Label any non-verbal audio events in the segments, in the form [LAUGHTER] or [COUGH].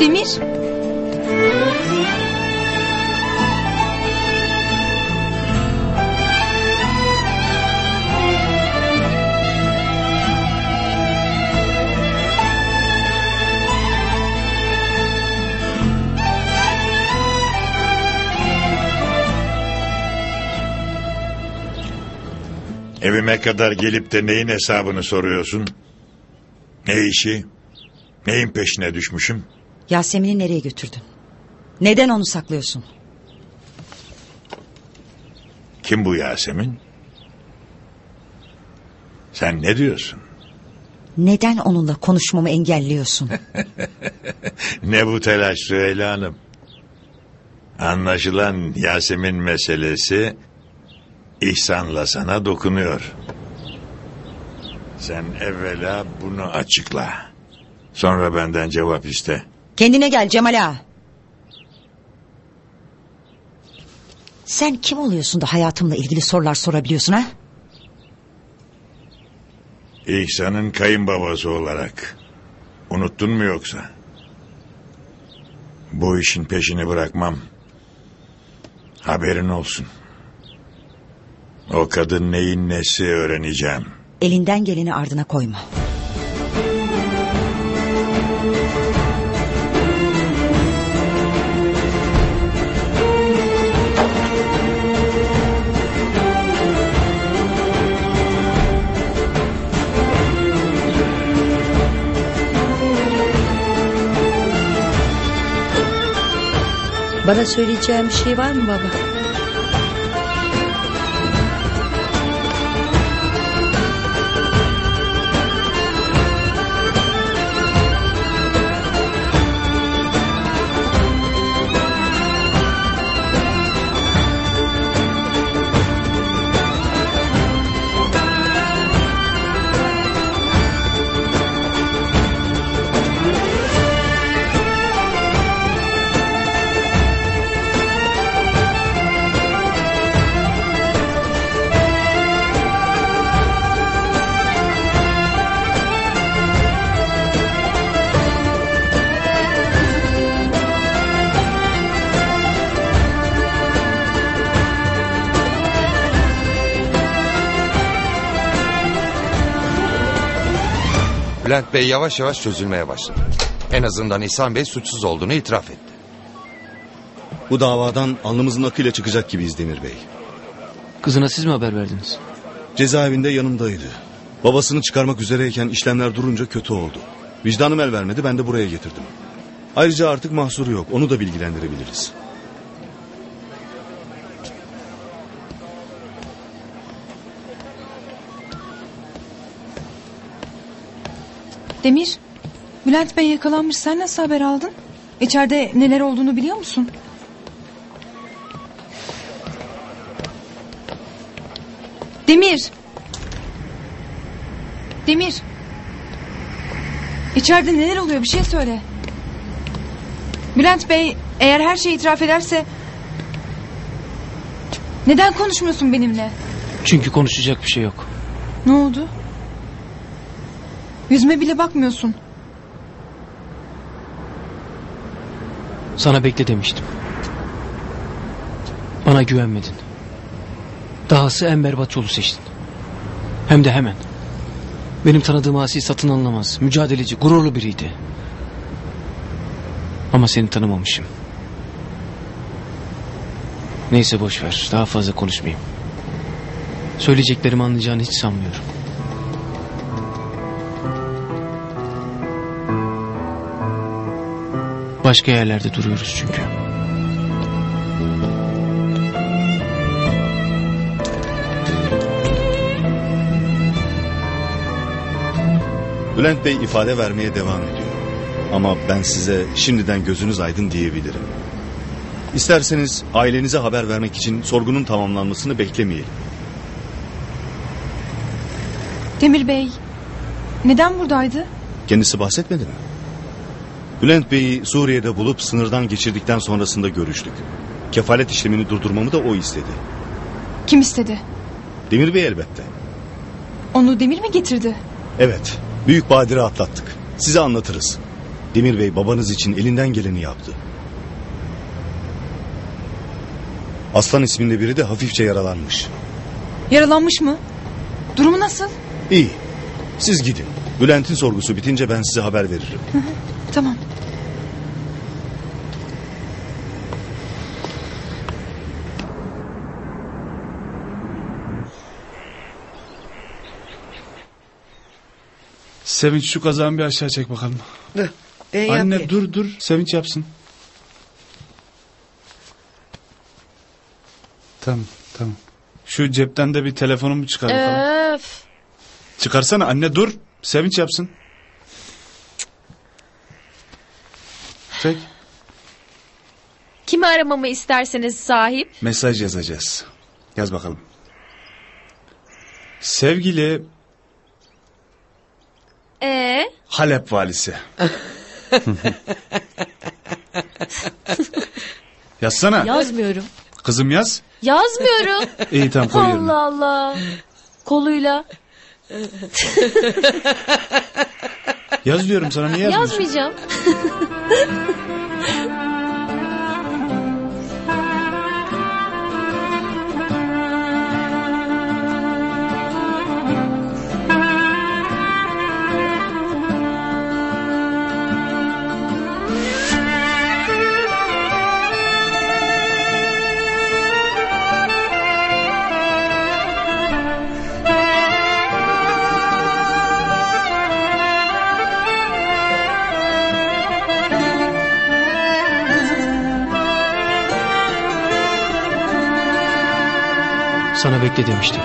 Demir. Evime kadar gelip de neyin hesabını soruyorsun? Ne işi? Neyin peşine düşmüşüm? Yasemin'i nereye götürdün? Neden onu saklıyorsun? Kim bu Yasemin? Sen ne diyorsun? Neden onunla konuşmamı engelliyorsun? [LAUGHS] Ne bu telaş Süheyla Hanım? Anlaşılan Yasemin meselesi İhsan'la sana dokunuyor. Sen evvela bunu açıkla. Sonra benden cevap iste. Kendine gel Cemal ağa. Sen kim oluyorsun da hayatımla ilgili sorular sorabiliyorsun ha? İhsan'ın kayınbabası olarak. Unuttun mu yoksa? Bu işin peşini bırakmam. Haberin olsun. O kadın neyin nesi öğreneceğim. Elinden geleni ardına koyma. Bana söyleyeceğim bir şey var mı baba? Bülent Bey yavaş yavaş çözülmeye başladı. En azından İhsan Bey suçsuz olduğunu itiraf etti. Bu davadan alnımızın akıyla çıkacak gibiyiz Demir Bey. Kızına siz mi haber verdiniz? Cezaevinde yanımdaydı. Babasını çıkarmak üzereyken işlemler durunca kötü oldu. Vicdanım el vermedi ben de buraya getirdim. Ayrıca artık mahsuru yok onu da bilgilendirebiliriz. Demir. Bülent Bey yakalanmış. Sen nasıl haber aldın? İçeride neler olduğunu biliyor musun? Demir. Demir. İçeride neler oluyor bir şey söyle. Bülent Bey eğer her şeyi itiraf ederse... Neden konuşmuyorsun benimle? Çünkü konuşacak bir şey yok. Ne oldu? Yüzüme bile bakmıyorsun. Sana bekle demiştim. Bana güvenmedin. Dahası en berbat yolu seçtin. Hem de hemen. Benim tanıdığım Asi satın alınamaz. Mücadeleci, gururlu biriydi. Ama seni tanımamışım. Neyse boş ver. Daha fazla konuşmayayım. Söyleyeceklerimi anlayacağını hiç sanmıyorum. Başka yerlerde duruyoruz çünkü. Bülent Bey ifade vermeye devam ediyor. Ama ben size şimdiden gözünüz aydın diyebilirim. İsterseniz ailenize haber vermek için sorgunun tamamlanmasını beklemeyelim. Demir Bey neden buradaydı? Kendisi bahsetmedi mi? Bülent Bey'i Suriye'de bulup sınırdan geçirdikten sonrasında görüştük. Kefalet işlemini durdurmamı da o istedi. Kim istedi? Demir Bey elbette. Onu Demir mi getirdi? Evet, büyük badire atlattık. Size anlatırız. Demir Bey babanız için elinden geleni yaptı. Aslan isminde biri de hafifçe yaralanmış. Yaralanmış mı? Durumu nasıl? İyi. Siz gidin. Bülent'in sorgusu bitince ben size haber veririm. Tamam. Sevinç şu kazağını bir aşağı çek bakalım. Dur. Ben Anne yapayım. dur dur. Sevinç yapsın. Tamam tamam. Şu cepten de bir telefonumu çıkar bakalım. Öf. Çıkarsana anne dur. Sevinç yapsın. Çek. Kimi aramamı isterseniz sahip? Mesaj yazacağız. Yaz bakalım. Sevgili Ee, Halep valisi. [LAUGHS] Yazsana. yazmıyorum. Kızım yaz. Yazmıyorum. İyi tamam koy yerine. Allah Allah. Koluyla. [LAUGHS] Yaz diyorum sana niye yazmıyorsun? Yazmayacağım. [LAUGHS] Demiştim.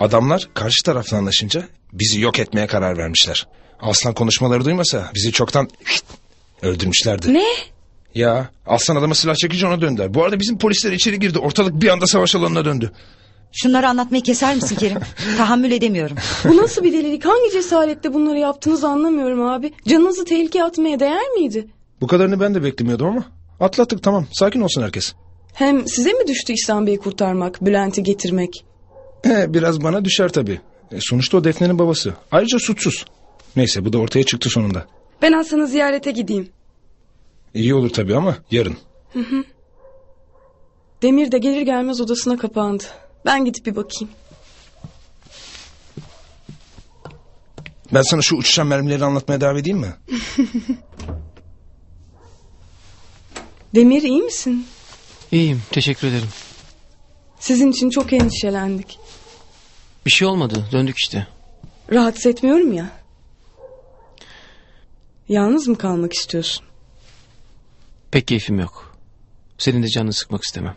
Adamlar karşı tarafla anlaşınca bizi yok etmeye karar vermişler. Aslan konuşmaları duymasa bizi çoktan öldürmüşlerdi. Ne? Ya Aslan adama silah çekince ona döndüler. Bu arada bizim polisler içeri girdi. Ortalık bir anda savaş alanına döndü. Şunları anlatmayı keser misin Kerim? [LAUGHS] Tahammül edemiyorum. Bu nasıl bir delilik? Hangi cesaretle bunları yaptığınızı anlamıyorum abi. Canınızı tehlikeye atmaya değer miydi? Bu kadarını ben de beklemiyordum ama atlattık tamam. Sakin olsun herkes. Hem size mi düştü İhsan Bey'i kurtarmak, Bülent'i getirmek? He, biraz bana düşer tabii. E, sonuçta o Defne'nin babası. Ayrıca suçsuz. Neyse bu da ortaya çıktı sonunda. Ben Hasan'ı ziyarete gideyim. İyi olur tabii ama yarın. Demir de gelir gelmez odasına kapandı. Ben gidip bir bakayım. Ben sana şu uçuşan mermileri anlatmaya devam edeyim mi? [LAUGHS] Demir iyi misin? İyiyim teşekkür ederim. Sizin için çok endişelendik. Bir şey olmadı döndük işte. Rahatsız etmiyorum ya. Yalnız mı kalmak istiyorsun? Pek keyfim yok. Senin de canını sıkmak istemem.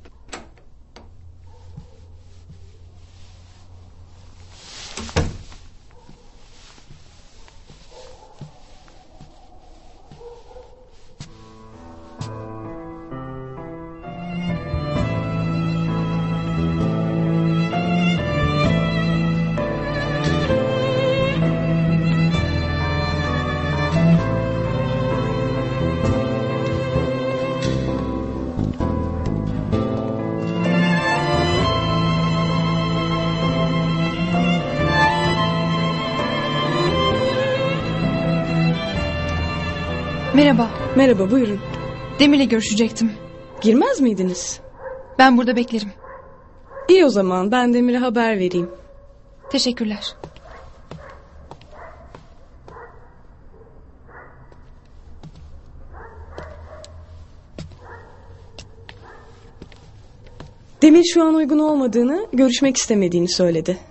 Merhaba. Merhaba buyurun. Demir'le görüşecektim. Girmez miydiniz? Ben burada beklerim. İyi o zaman ben Demir'e haber vereyim. Teşekkürler. Demir şu an uygun olmadığını, görüşmek istemediğini söyledi.